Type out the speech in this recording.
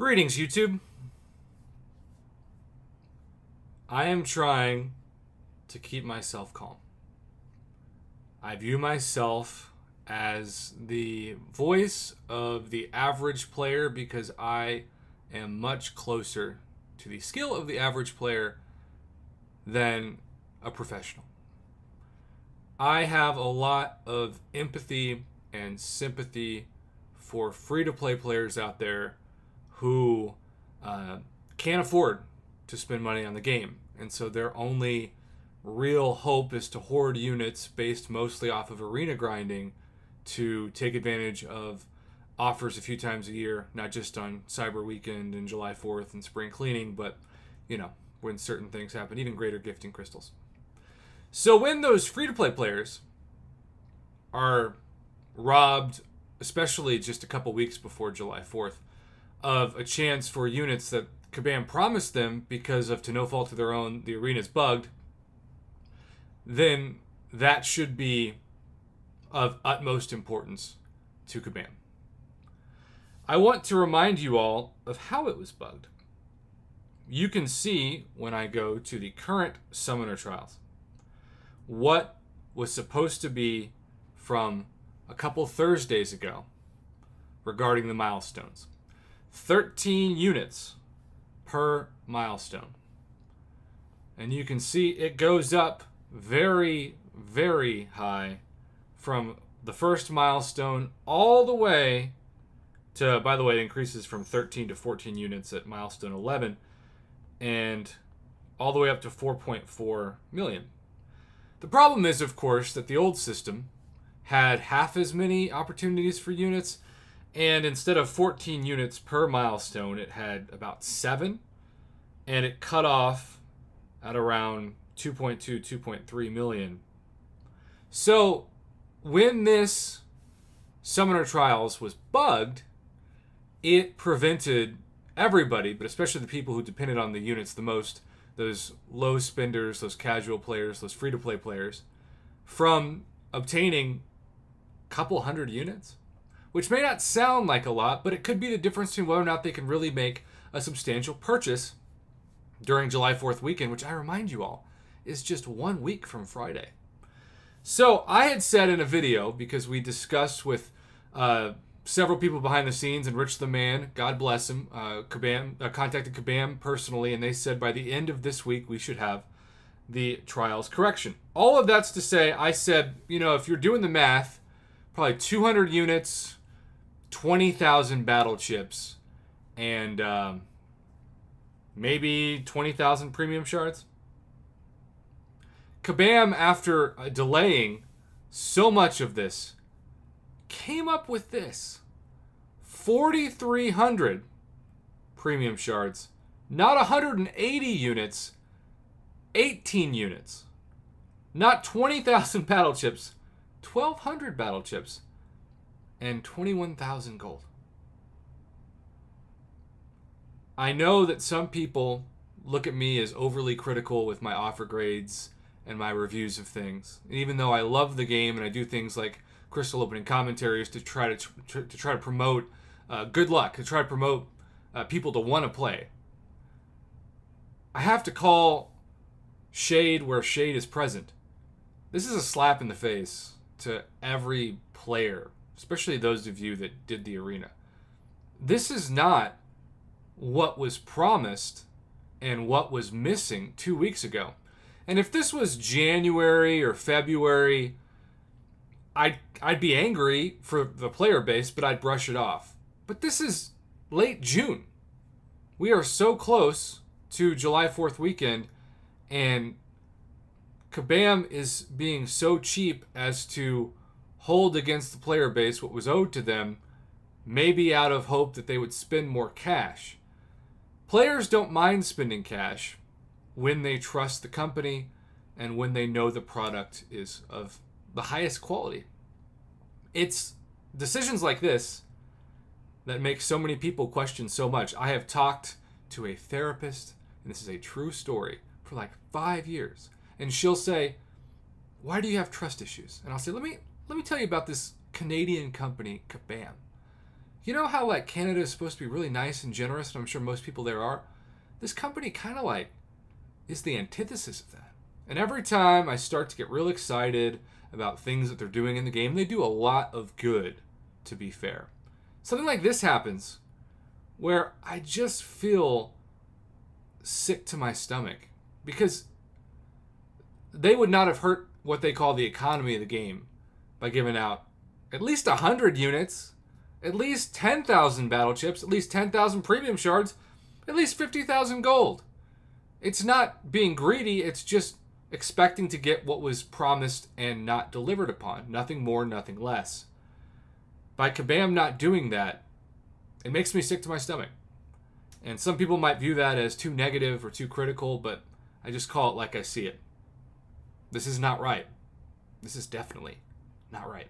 Greetings, YouTube. I am trying to keep myself calm. I view myself as the voice of the average player because I am much closer to the skill of the average player than a professional. I have a lot of empathy and sympathy for free to play players out there who uh, can't afford to spend money on the game. And so their only real hope is to hoard units based mostly off of arena grinding to take advantage of offers a few times a year, not just on Cyber Weekend and July 4th and spring cleaning, but you know, when certain things happen, even greater gifting crystals. So when those free to play players are robbed, especially just a couple weeks before July 4th, of a chance for units that Kabam promised them because of to no fault of their own, the arena's bugged, then that should be of utmost importance to Kabam. I want to remind you all of how it was bugged. You can see when I go to the current Summoner Trials what was supposed to be from a couple Thursdays ago regarding the milestones. 13 units per milestone. And you can see it goes up very, very high from the first milestone all the way to, by the way, it increases from 13 to 14 units at milestone 11 and all the way up to 4.4 million. The problem is, of course, that the old system had half as many opportunities for units, and instead of 14 units per milestone, it had about seven, and it cut off at around 2.2, 2.3 million. So, when this Summoner Trials was bugged, it prevented everybody, but especially the people who depended on the units the most, those low spenders, those casual players, those free to play players, from obtaining a couple hundred units, which may not sound like a lot, but it could be the difference between whether or not they can really make a substantial purchase during July 4th weekend, which I remind you all is just one week from Friday. So I had said in a video, because we discussed with uh, several people behind the scenes, and Rich the Man, God bless him, uh, Kabam, uh, contacted Kabam personally, and they said by the end of this week we should have the trials correction. All of that's to say, I said, you know, if you're doing the math, probably 200 units, 20,000 battle chips, and um, maybe 20,000 premium shards. Kabam, after uh, delaying so much of this, came up with this 4,300 premium shards, not 180 units, 18 units. Not 20,000 battle chips, 1,200 battle chips, and 21,000 gold. I know that some people look at me as overly critical with my offer grades and my reviews of things. And even though I love the game and I do things like crystal opening commentaries to try to to, try to promote uh, good luck, to try to promote uh, people to want to play, I have to call shade where shade is present. This is a slap in the face to every player, especially those of you that did the arena. This is not what was promised and what was missing two weeks ago. And if this was January or February, I'd I'd be angry for the player base, but I'd brush it off. But this is late June. We are so close to July 4th weekend and Kabam is being so cheap as to hold against the player base what was owed to them, maybe out of hope that they would spend more cash. Players don't mind spending cash when they trust the company and when they know the product is of the highest quality. It's decisions like this that make so many people question so much. I have talked to a therapist, and this is a true story, for like five years. And she'll say, Why do you have trust issues? And I'll say, Let me let me tell you about this Canadian company, Kabam. you know how like Canada is supposed to be really nice and generous, and I'm sure most people there are. This company kind of like is the antithesis of that. And every time I start to get real excited about things that they're doing in the game, they do a lot of good. To be fair, something like this happens where I just feel sick to my stomach because they would not have hurt what they call the economy of the game by giving out at least 100 units, at least 10,000 battle chips, at least 10,000 premium shards, at least 50,000 gold. It's not being greedy, it's just expecting to get what was promised and not delivered upon. Nothing more, nothing less. By Kabam not doing that, it makes me sick to my stomach. And some people might view that as too negative or too critical, but I just call it like I see it. This is not right. This is definitely not right.